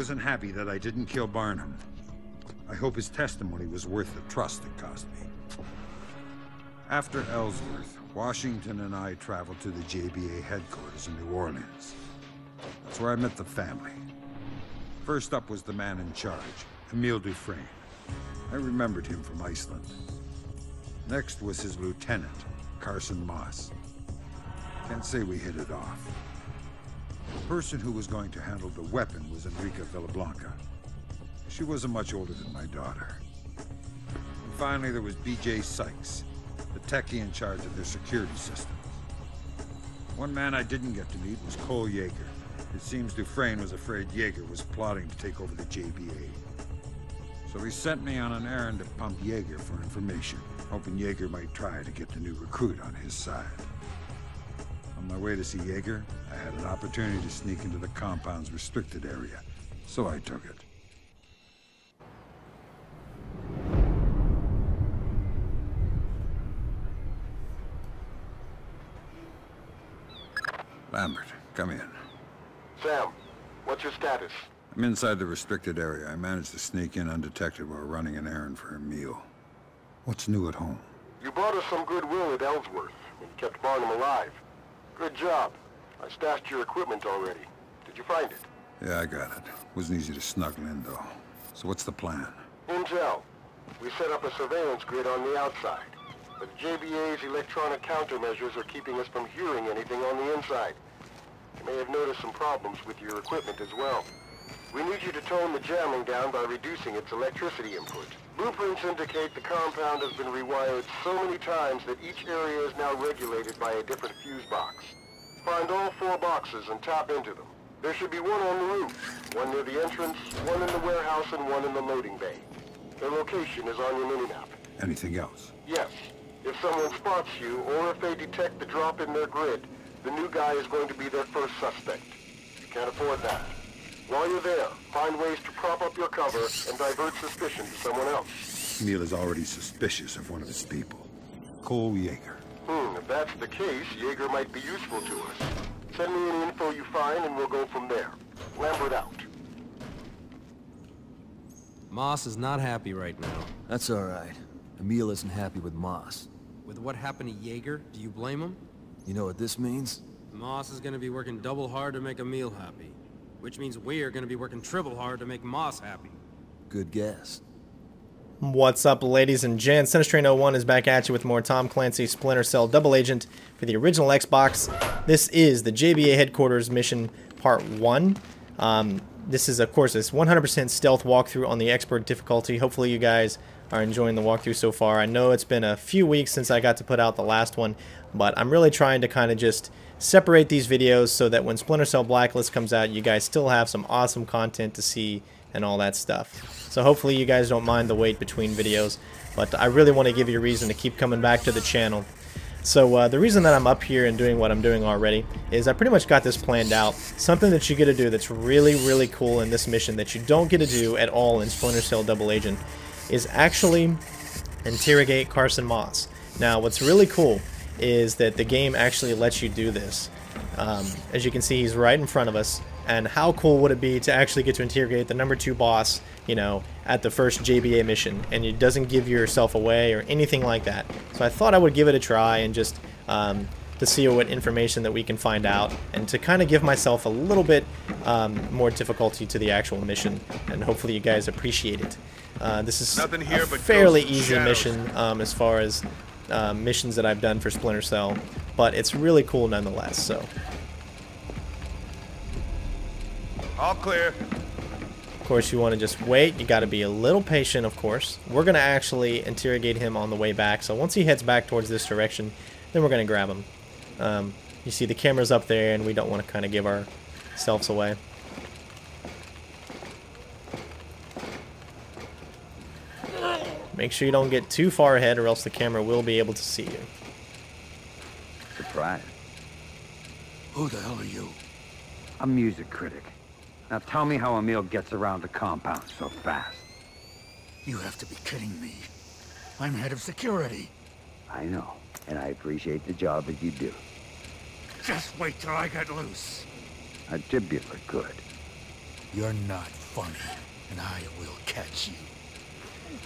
wasn't happy that I didn't kill Barnum. I hope his testimony was worth the trust it cost me. After Ellsworth, Washington and I traveled to the JBA headquarters in New Orleans. That's where I met the family. First up was the man in charge, Emile Dufresne. I remembered him from Iceland. Next was his lieutenant, Carson Moss. Can't say we hit it off. The person who was going to handle the weapon was Enrica Villablanca. She wasn't much older than my daughter. And finally, there was B.J. Sykes, the techie in charge of their security systems. One man I didn't get to meet was Cole Yeager. It seems Dufresne was afraid Yeager was plotting to take over the JBA. So he sent me on an errand to pump Yeager for information, hoping Yeager might try to get the new recruit on his side. On my way to see Yeager, I had an opportunity to sneak into the compound's restricted area, so I took it. Lambert, come in. Sam, what's your status? I'm inside the restricted area. I managed to sneak in undetected while running an errand for Emile. What's new at home? You brought us some goodwill at Ellsworth and kept Barnum alive. Good job. I stashed your equipment already. Did you find it? Yeah, I got it. Wasn't easy to snuggle in, though. So what's the plan? Intel. We set up a surveillance grid on the outside. But JBA's electronic countermeasures are keeping us from hearing anything on the inside. You may have noticed some problems with your equipment as well. We need you to tone the jamming down by reducing its electricity input. Blueprints indicate the compound has been rewired so many times that each area is now regulated by a different fuse box. Find all four boxes and tap into them. There should be one on the roof, one near the entrance, one in the warehouse, and one in the loading bay. Their location is on your minimap. Anything else? Yes. If someone spots you, or if they detect the drop in their grid, the new guy is going to be their first suspect. You can't afford that. While you're there, find ways to prop up your cover and divert suspicion to someone else. Emile is already suspicious of one of his people. Cole Yeager. Hmm, if that's the case, Yeager might be useful to us. Send me any info you find and we'll go from there. Lambert out. Moss is not happy right now. That's alright. Emile isn't happy with Moss. With what happened to Yeager, do you blame him? You know what this means? Moss is gonna be working double hard to make Emile happy. Which means we're gonna be working triple hard to make Moss happy. Good guess. What's up, ladies and gents? CenterStrain01 is back at you with more Tom Clancy Splinter Cell Double Agent for the original Xbox. This is the JBA Headquarters Mission Part 1. Um, this is, of course, this 100% stealth walkthrough on the expert difficulty. Hopefully you guys are enjoying the walkthrough so far. I know it's been a few weeks since I got to put out the last one, but I'm really trying to kind of just separate these videos so that when Splinter Cell Blacklist comes out, you guys still have some awesome content to see and all that stuff. So hopefully you guys don't mind the wait between videos, but I really want to give you a reason to keep coming back to the channel. So uh, the reason that I'm up here and doing what I'm doing already is I pretty much got this planned out. Something that you get to do that's really, really cool in this mission that you don't get to do at all in Splinter Cell Double Agent is actually interrogate Carson Moss. Now, what's really cool is that the game actually lets you do this. Um, as you can see, he's right in front of us. And how cool would it be to actually get to interrogate the number two boss, you know, at the first JBA mission, and it doesn't give yourself away or anything like that. So I thought I would give it a try and just um, to see what information that we can find out, and to kind of give myself a little bit um, more difficulty to the actual mission, and hopefully you guys appreciate it. Uh, this is a fairly easy mission um, as far as uh, missions that I've done for Splinter Cell, but it's really cool nonetheless. So. All clear. Of course, you want to just wait. You got to be a little patient, of course. We're going to actually interrogate him on the way back. So once he heads back towards this direction, then we're going to grab him. Um, you see the camera's up there, and we don't want to kind of give ourselves away. Make sure you don't get too far ahead or else the camera will be able to see you. Surprise. Who the hell are you? A music critic. Now tell me how Emile gets around the compound so fast. You have to be kidding me. I'm head of security. I know, and I appreciate the job that you do. Just wait till I get loose. I jib you for good. You're not funny, and I will catch you.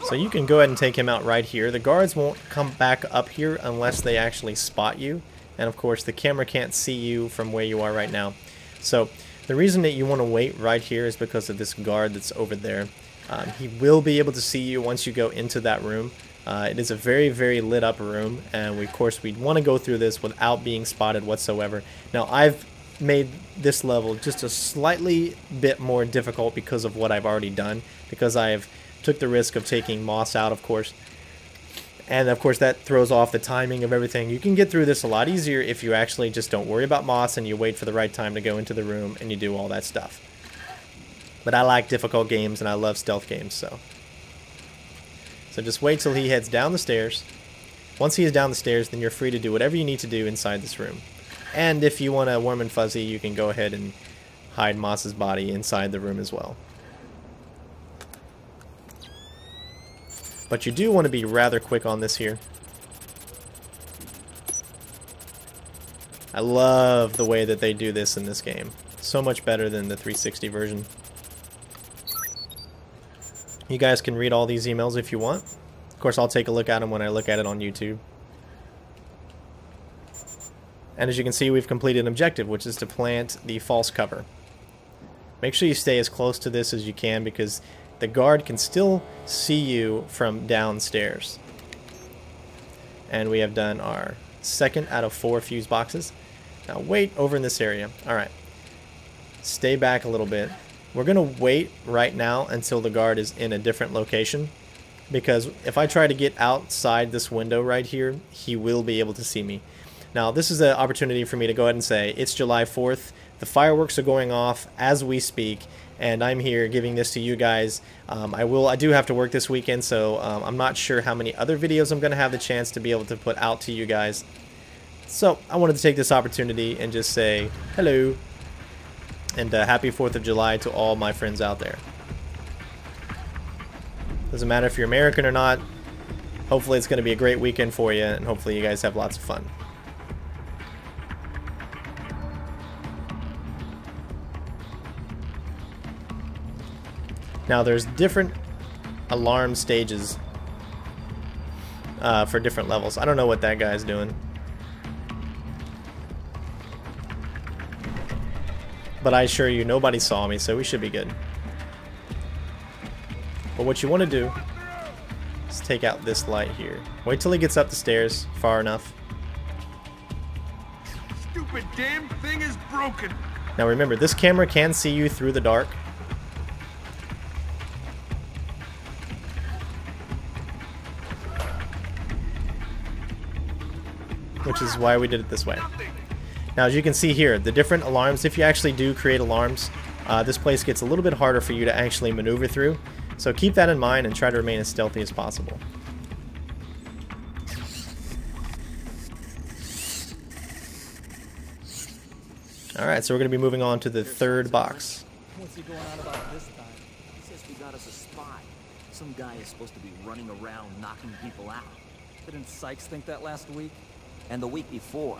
So you can go ahead and take him out right here. The guards won't come back up here unless they actually spot you. And of course, the camera can't see you from where you are right now. So the reason that you want to wait right here is because of this guard that's over there. Um, he will be able to see you once you go into that room. Uh, it is a very, very lit up room, and we, of course we'd want to go through this without being spotted whatsoever. Now, I've made this level just a slightly bit more difficult because of what I've already done, because I've took the risk of taking Moss out, of course. And of course that throws off the timing of everything. You can get through this a lot easier if you actually just don't worry about Moss and you wait for the right time to go into the room and you do all that stuff. But I like difficult games and I love stealth games, so. So just wait till he heads down the stairs. Once he is down the stairs, then you're free to do whatever you need to do inside this room. And if you want a warm and fuzzy, you can go ahead and hide Moss's body inside the room as well. But you do want to be rather quick on this here. I love the way that they do this in this game. So much better than the 360 version. You guys can read all these emails if you want. Of course, I'll take a look at them when I look at it on YouTube. And as you can see, we've completed an objective, which is to plant the false cover. Make sure you stay as close to this as you can because the guard can still see you from downstairs. And we have done our second out of four fuse boxes. Now wait over in this area. Alright. Stay back a little bit. We're going to wait right now until the guard is in a different location. Because if I try to get outside this window right here, he will be able to see me. Now this is an opportunity for me to go ahead and say, it's July 4th. The fireworks are going off as we speak and I'm here giving this to you guys. Um, I will, I do have to work this weekend, so um, I'm not sure how many other videos I'm going to have the chance to be able to put out to you guys. So I wanted to take this opportunity and just say hello and uh, happy 4th of July to all my friends out there. Doesn't matter if you're American or not. Hopefully it's going to be a great weekend for you and hopefully you guys have lots of fun. Now there's different alarm stages uh, for different levels. I don't know what that guy's doing. But I assure you, nobody saw me, so we should be good. But what you want to do is take out this light here. Wait till he gets up the stairs far enough. Stupid damn thing is broken. Now remember, this camera can see you through the dark. which is why we did it this way. Now as you can see here, the different alarms, if you actually do create alarms, uh, this place gets a little bit harder for you to actually maneuver through. So keep that in mind and try to remain as stealthy as possible. Alright, so we're going to be moving on to the third box. What's he going on about this time? He says we got us a spy. Some guy is supposed to be running around knocking people out. Didn't Sykes think that last week? And the week before.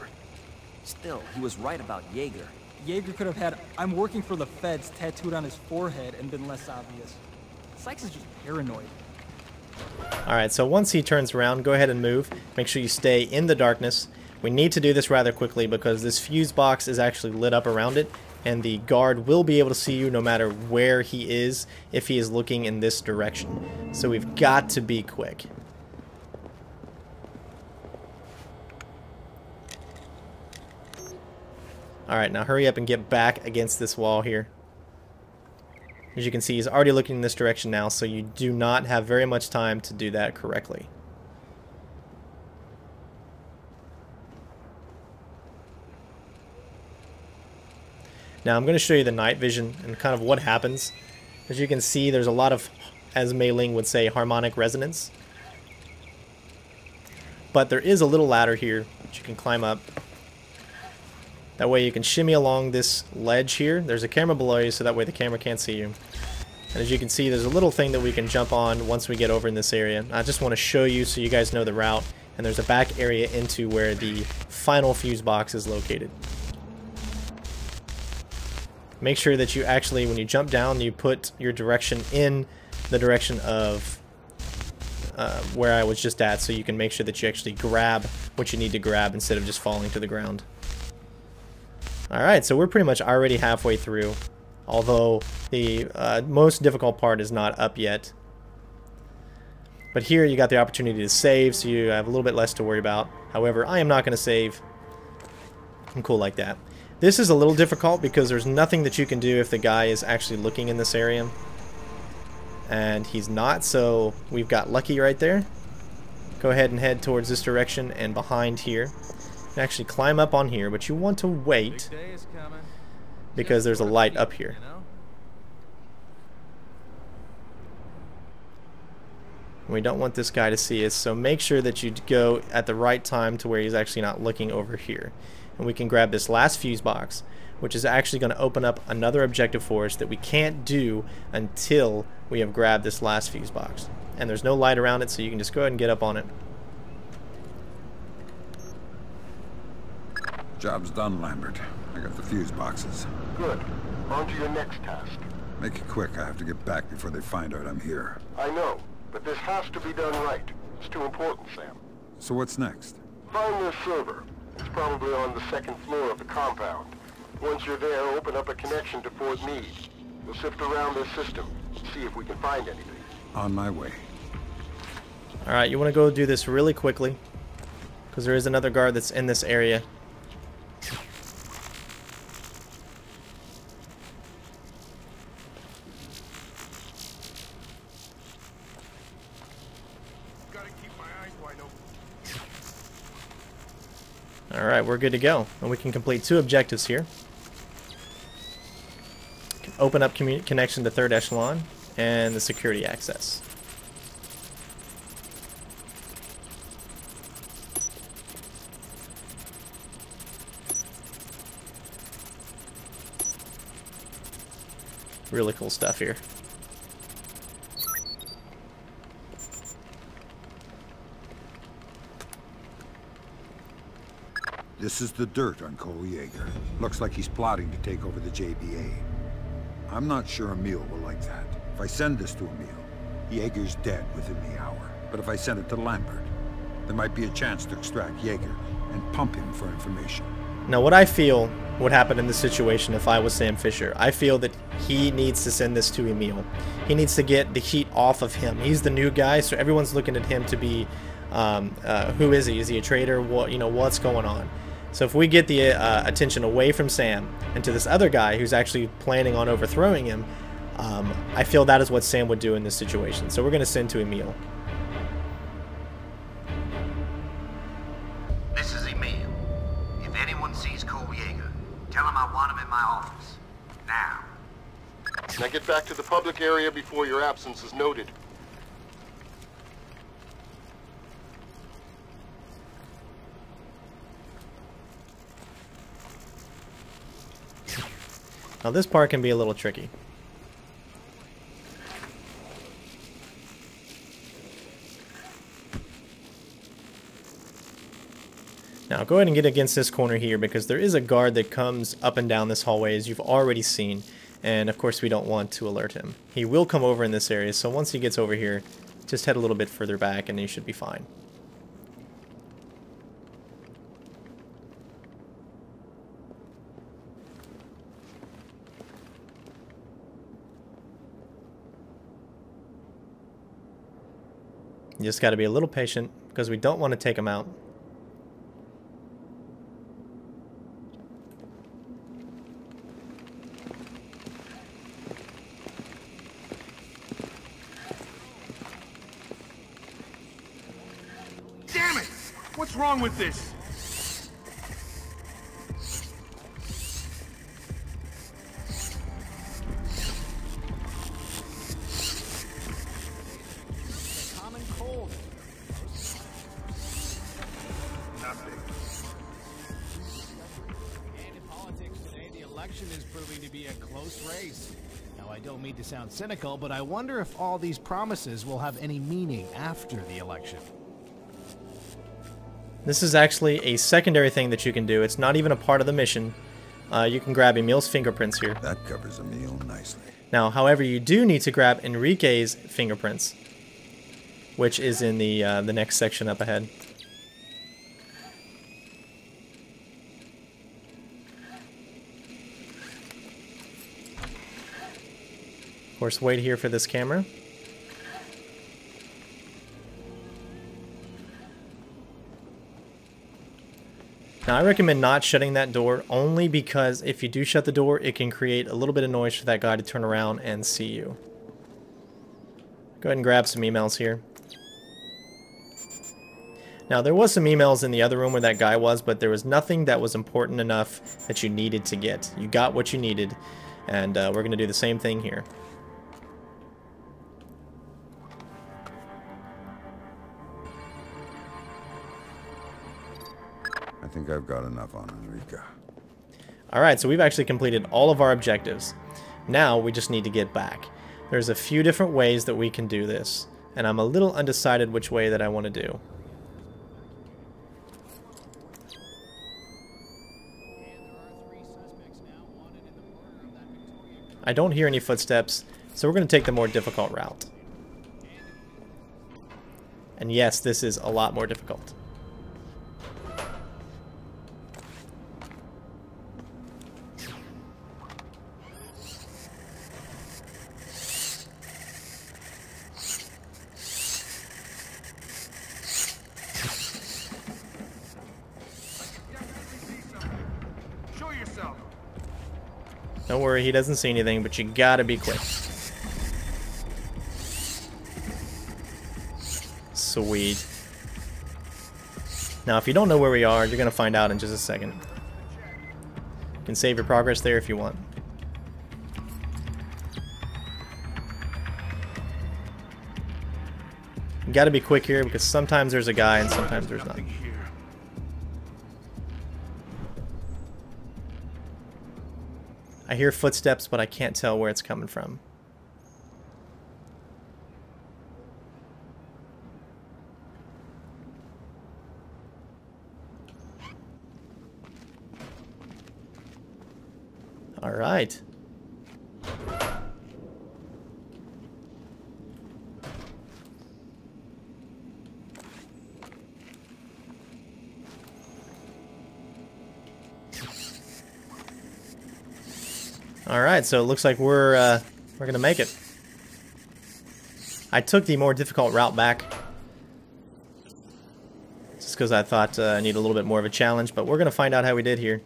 Still, he was right about Yeager. Yeager could have had, I'm working for the feds tattooed on his forehead and been less obvious. Sykes is just paranoid. Alright, so once he turns around, go ahead and move. Make sure you stay in the darkness. We need to do this rather quickly because this fuse box is actually lit up around it and the guard will be able to see you no matter where he is if he is looking in this direction. So we've got to be quick. Alright, now hurry up and get back against this wall here. As you can see, he's already looking in this direction now, so you do not have very much time to do that correctly. Now I'm going to show you the night vision and kind of what happens. As you can see, there's a lot of, as Mei Ling would say, harmonic resonance. But there is a little ladder here that you can climb up that way you can shimmy along this ledge here. There's a camera below you, so that way the camera can't see you. And as you can see, there's a little thing that we can jump on once we get over in this area. I just want to show you so you guys know the route. And there's a back area into where the final fuse box is located. make sure that you actually, when you jump down, you put your direction in the direction of uh, where I was just at so you can make sure that you actually grab what you need to grab instead of just falling to the ground. Alright, so we're pretty much already halfway through, although the uh, most difficult part is not up yet. But here you got the opportunity to save, so you have a little bit less to worry about. However, I am not going to save. I'm cool like that. This is a little difficult because there's nothing that you can do if the guy is actually looking in this area. And he's not, so we've got lucky right there. Go ahead and head towards this direction and behind here. And actually climb up on here, but you want to wait because there's a light up here. We don't want this guy to see us, so make sure that you go at the right time to where he's actually not looking over here. And we can grab this last fuse box, which is actually going to open up another objective for us that we can't do until we have grabbed this last fuse box. And there's no light around it, so you can just go ahead and get up on it. Job's done, Lambert. I got the fuse boxes. Good. On to your next task. Make it quick. I have to get back before they find out I'm here. I know. But this has to be done right. It's too important, Sam. So what's next? Find their server. It's probably on the second floor of the compound. Once you're there, open up a connection to Fort Meade. We'll sift around their system, see if we can find anything. On my way. Alright, you want to go do this really quickly. Because there is another guard that's in this area. Alright, we're good to go. And we can complete two objectives here. Open up connection to third echelon and the security access. Really cool stuff here. This is the dirt on Cole Yeager. Looks like he's plotting to take over the JBA. I'm not sure Emile will like that. If I send this to Emile, Yeager's dead within the hour. But if I send it to Lambert, there might be a chance to extract Yeager and pump him for information. Now, what I feel would happen in this situation if I was Sam Fisher, I feel that he needs to send this to Emile. He needs to get the heat off of him. He's the new guy, so everyone's looking at him to be, um, uh, who is he? Is he a traitor? What you know? What's going on? So if we get the uh, attention away from Sam and to this other guy who's actually planning on overthrowing him, um, I feel that is what Sam would do in this situation. So we're going to send to Emile. This is Emile. If anyone sees Cole Yeager, tell him I want him in my office. Now. Now get back to the public area before your absence is noted. Now this part can be a little tricky. Now go ahead and get against this corner here because there is a guard that comes up and down this hallway as you've already seen and of course we don't want to alert him. He will come over in this area so once he gets over here just head a little bit further back and you should be fine. You just got to be a little patient because we don't want to take them out. Damn it! What's wrong with this? Sound cynical, but I wonder if all these promises will have any meaning after the election. This is actually a secondary thing that you can do. It's not even a part of the mission, uh, you can grab Emile's fingerprints here. That covers Emile nicely. Now, however, you do need to grab Enrica's fingerprints, which is in the uh, the next section up ahead. Course, wait here for this camera. Now, I recommend not shutting that door only because if you do shut the door, it can create a little bit of noise for that guy to turn around and see you. Go ahead and grab some emails here. Now, there was some emails in the other room where that guy was, but there was nothing that was important enough that you needed to get. You got what you needed, and uh, we're going to do the same thing here. Think I've got enough on Enrica. Alright, so we've actually completed all of our objectives. Now we just need to get back. There's a few different ways that we can do this, and I'm a little undecided which way that I want to do. I don't hear any footsteps, so we're going to take the more difficult route. And yes, this is a lot more difficult. Worry, he doesn't see anything, but you gotta be quick. Sweet. Now, if you don't know where we are, you're gonna find out in just a second. You can save your progress there if you want. You gotta be quick here because sometimes there's a guy and sometimes there's not. I hear footsteps, but I can't tell where it's coming from. All right. All right, so it looks like we're uh, we're gonna make it. I took the more difficult route back, just because I thought uh, I need a little bit more of a challenge. But we're gonna find out how we did here.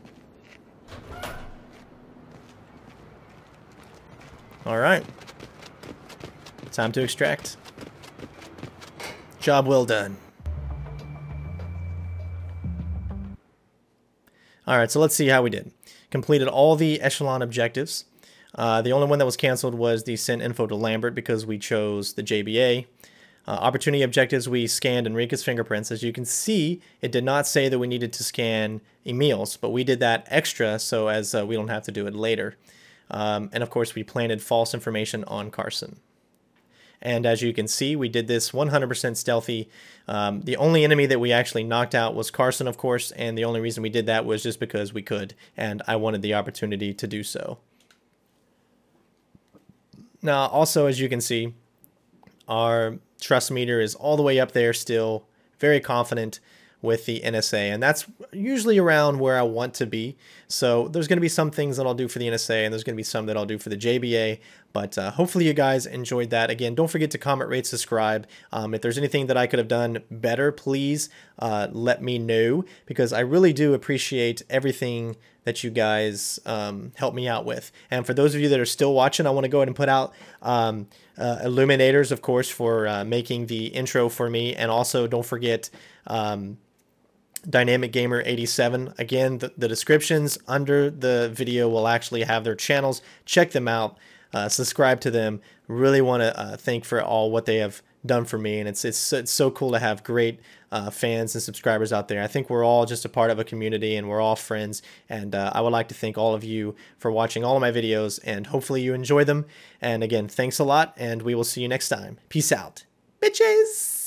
All right, time to extract. Job well done. All right, so let's see how we did completed all the echelon objectives. Uh, the only one that was canceled was the send info to Lambert because we chose the JBA. Uh, opportunity objectives, we scanned Enrica's fingerprints. As you can see, it did not say that we needed to scan Emile's, but we did that extra so as uh, we don't have to do it later. Um, and of course, we planted false information on Carson. And as you can see, we did this 100% stealthy. Um, the only enemy that we actually knocked out was Carson, of course, and the only reason we did that was just because we could, and I wanted the opportunity to do so. Now, also, as you can see, our trust meter is all the way up there still, very confident with the NSA, and that's usually around where I want to be. So there's going to be some things that I'll do for the NSA, and there's going to be some that I'll do for the JBA, but uh, hopefully you guys enjoyed that. Again, don't forget to comment, rate, subscribe. Um, if there's anything that I could have done better, please uh, let me know, because I really do appreciate everything that you guys um, help me out with. And for those of you that are still watching, I want to go ahead and put out um, uh, Illuminators, of course, for uh, making the intro for me, and also don't forget um, Dynamic Gamer 87. Again, the, the, descriptions under the video will actually have their channels. Check them out. Uh, subscribe to them. Really want to uh, thank for all what they have done for me, and it's it's it's so cool to have great uh, fans and subscribers out there. I think we're all just a part of a community, and we're all friends. And uh, I would like to thank all of you for watching all of my videos, and hopefully you enjoy them. And again, thanks a lot, and we will see you next time. Peace out, bitches.